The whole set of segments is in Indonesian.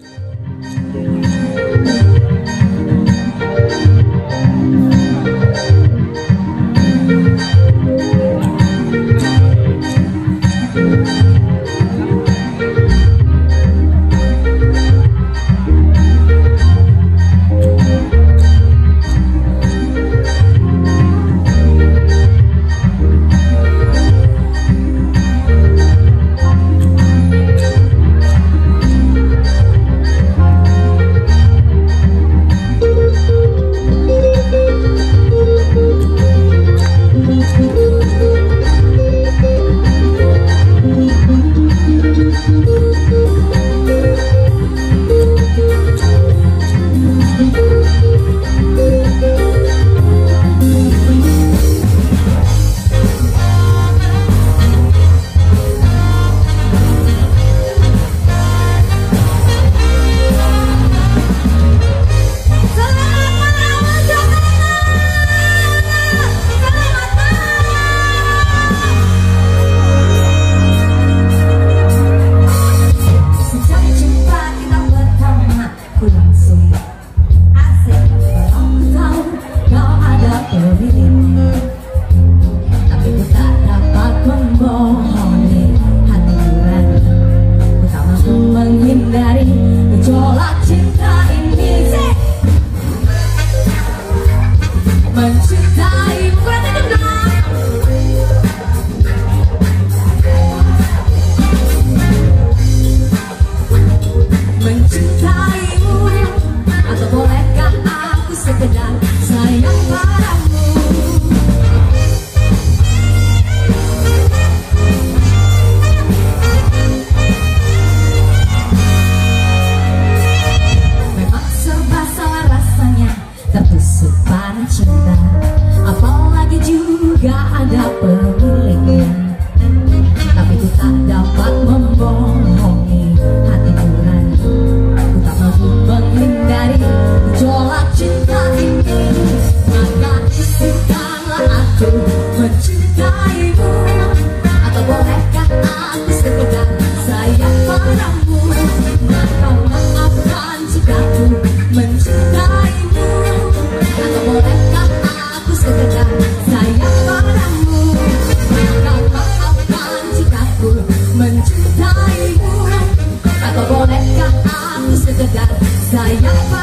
Thank you.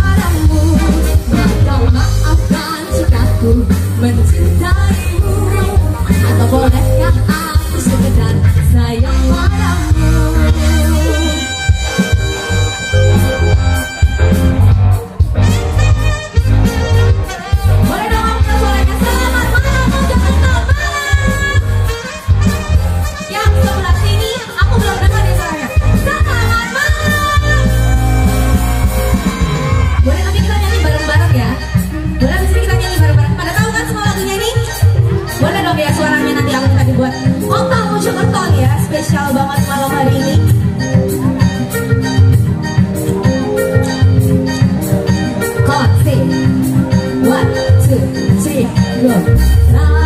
padamu Maka maafkan jikaku mencintai Now